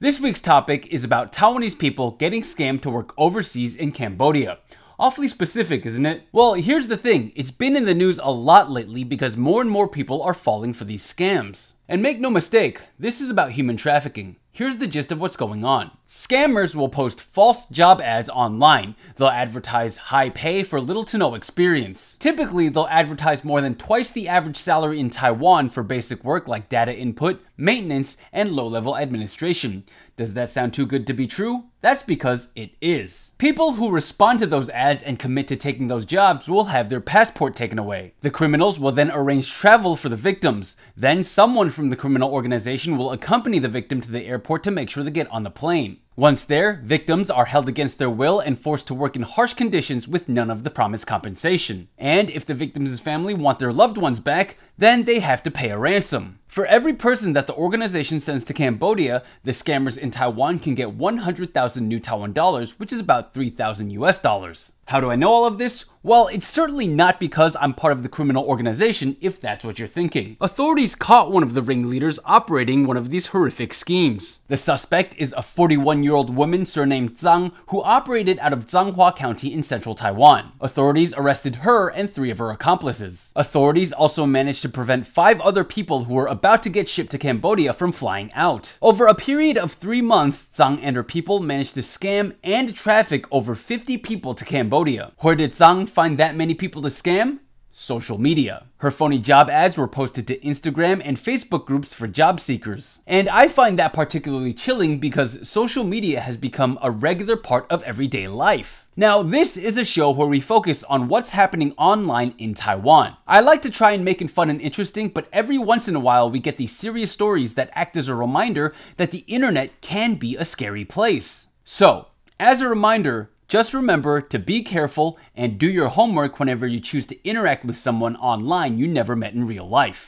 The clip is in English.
This week's topic is about Taiwanese people getting scammed to work overseas in Cambodia. Awfully specific, isn't it? Well, here's the thing it's been in the news a lot lately because more and more people are falling for these scams. And make no mistake, this is about human trafficking. Here's the gist of what's going on. Scammers will post false job ads online. They'll advertise high pay for little to no experience. Typically, they'll advertise more than twice the average salary in Taiwan for basic work like data input, maintenance, and low level administration. Does that sound too good to be true? That's because it is. People who respond to those ads and commit to taking those jobs will have their passport taken away. The criminals will then arrange travel for the victims. Then someone from the criminal organization will accompany the victim to the airport to make sure they get on the plane. Once there, victims are held against their will and forced to work in harsh conditions with none of the promised compensation. And if the victim's family want their loved ones back, then they have to pay a ransom. For every person that the organization sends to Cambodia, the scammers in Taiwan can get 100,000 new Taiwan dollars, which is about 3,000 US dollars. How do I know all of this? Well, it's certainly not because I'm part of the criminal organization, if that's what you're thinking. Authorities caught one of the ringleaders operating one of these horrific schemes. The suspect is a 41 year old woman surnamed Zhang who operated out of Changhua County in central Taiwan. Authorities arrested her and three of her accomplices. Authorities also managed to prevent five other people who were about to get shipped to Cambodia from flying out. Over a period of three months, Zhang and her people managed to scam and traffic over 50 people to Cambodia. Where did Zhang find that many people to scam? Social media. Her phony job ads were posted to Instagram and Facebook groups for job seekers. And I find that particularly chilling because social media has become a regular part of everyday life. Now, this is a show where we focus on what's happening online in Taiwan. I like to try and make it fun and interesting, but every once in a while we get these serious stories that act as a reminder that the internet can be a scary place. So, as a reminder, just remember to be careful and do your homework whenever you choose to interact with someone online you never met in real life.